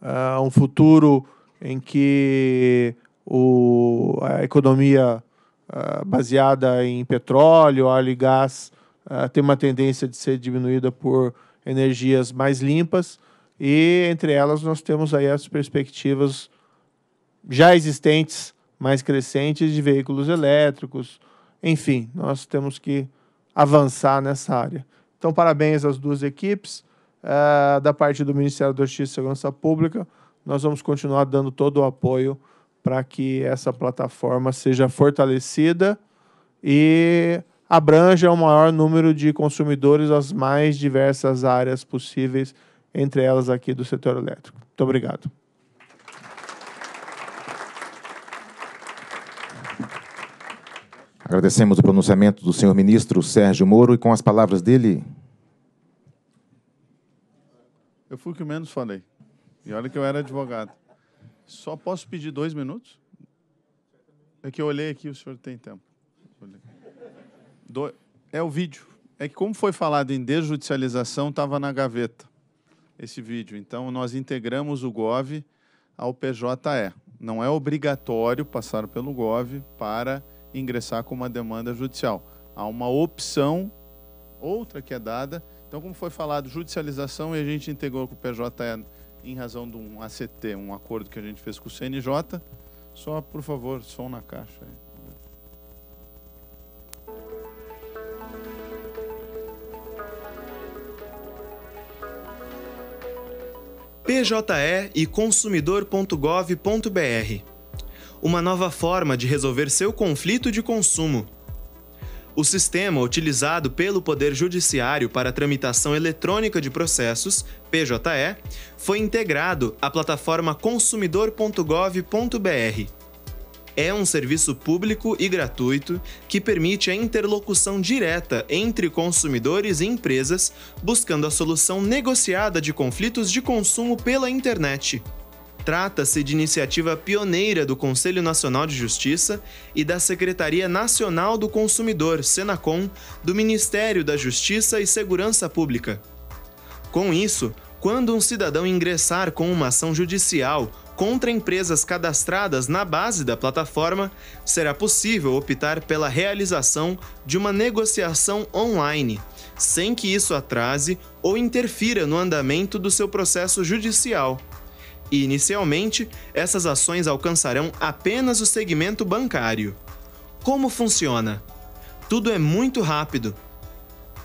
S6: uh, um futuro em que o, a economia uh, baseada em petróleo, óleo e gás tem uma tendência de ser diminuída por energias mais limpas e entre elas nós temos aí as perspectivas já existentes, mais crescentes de veículos elétricos. Enfim, nós temos que avançar nessa área. Então, parabéns às duas equipes. Uh, da parte do Ministério da Justiça e Segurança Pública, nós vamos continuar dando todo o apoio para que essa plataforma seja fortalecida e abranja o maior número de consumidores as mais diversas áreas possíveis, entre elas aqui do setor elétrico. Muito obrigado.
S1: Agradecemos o pronunciamento do senhor ministro Sérgio Moro e com as palavras dele.
S3: Eu fui o que menos falei. E olha que eu era advogado. Só posso pedir dois minutos? É que eu olhei aqui, o senhor tem tempo. Do... É o vídeo. É que como foi falado em desjudicialização, estava na gaveta esse vídeo. Então, nós integramos o GOV ao PJE. Não é obrigatório passar pelo GOV para ingressar com uma demanda judicial. Há uma opção, outra que é dada. Então, como foi falado, judicialização e a gente integrou com o PJE em razão de um ACT, um acordo que a gente fez com o CNJ. Só, por favor, som na caixa.
S7: PJE e consumidor.gov.br uma nova forma de resolver seu conflito de consumo. O sistema utilizado pelo Poder Judiciário para a tramitação eletrônica de processos, PJE, foi integrado à plataforma consumidor.gov.br. É um serviço público e gratuito que permite a interlocução direta entre consumidores e empresas, buscando a solução negociada de conflitos de consumo pela internet. Trata-se de iniciativa pioneira do Conselho Nacional de Justiça e da Secretaria Nacional do Consumidor, Senacom, do Ministério da Justiça e Segurança Pública. Com isso, quando um cidadão ingressar com uma ação judicial contra empresas cadastradas na base da plataforma, será possível optar pela realização de uma negociação online, sem que isso atrase ou interfira no andamento do seu processo judicial e, inicialmente, essas ações alcançarão apenas o segmento bancário. Como funciona? Tudo é muito rápido.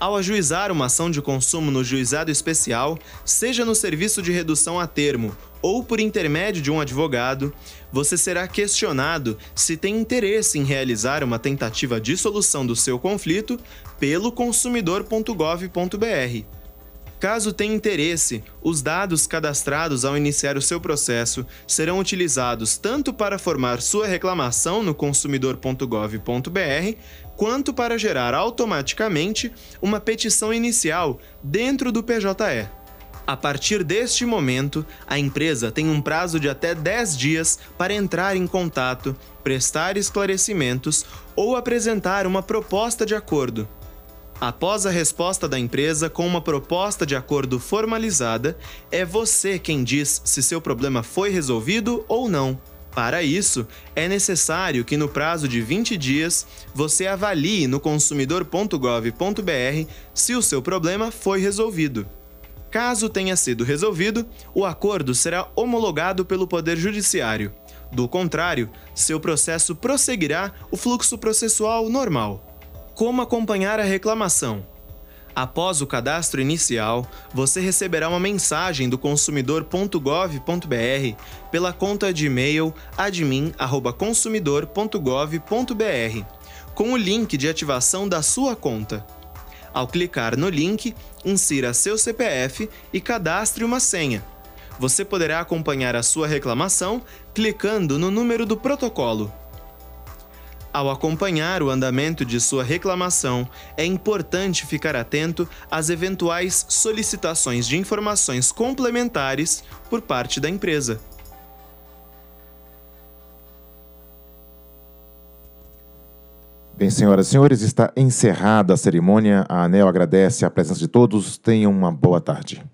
S7: Ao ajuizar uma ação de consumo no juizado especial, seja no serviço de redução a termo ou por intermédio de um advogado, você será questionado se tem interesse em realizar uma tentativa de solução do seu conflito pelo consumidor.gov.br. Caso tenha interesse, os dados cadastrados ao iniciar o seu processo serão utilizados tanto para formar sua reclamação no consumidor.gov.br, quanto para gerar automaticamente uma petição inicial dentro do PJE. A partir deste momento, a empresa tem um prazo de até 10 dias para entrar em contato, prestar esclarecimentos ou apresentar uma proposta de acordo. Após a resposta da empresa com uma proposta de acordo formalizada, é você quem diz se seu problema foi resolvido ou não. Para isso, é necessário que no prazo de 20 dias você avalie no consumidor.gov.br se o seu problema foi resolvido. Caso tenha sido resolvido, o acordo será homologado pelo Poder Judiciário. Do contrário, seu processo prosseguirá o fluxo processual normal. Como acompanhar a reclamação? Após o cadastro inicial, você receberá uma mensagem do consumidor.gov.br pela conta de e-mail admin@consumidor.gov.br, com o link de ativação da sua conta. Ao clicar no link, insira seu CPF e cadastre uma senha. Você poderá acompanhar a sua reclamação clicando no número do protocolo. Ao acompanhar o andamento de sua reclamação, é importante ficar atento às eventuais solicitações de informações complementares por parte da empresa.
S1: Bem, senhoras e senhores, está encerrada a cerimônia. A ANEL agradece a presença de todos. Tenham uma boa tarde.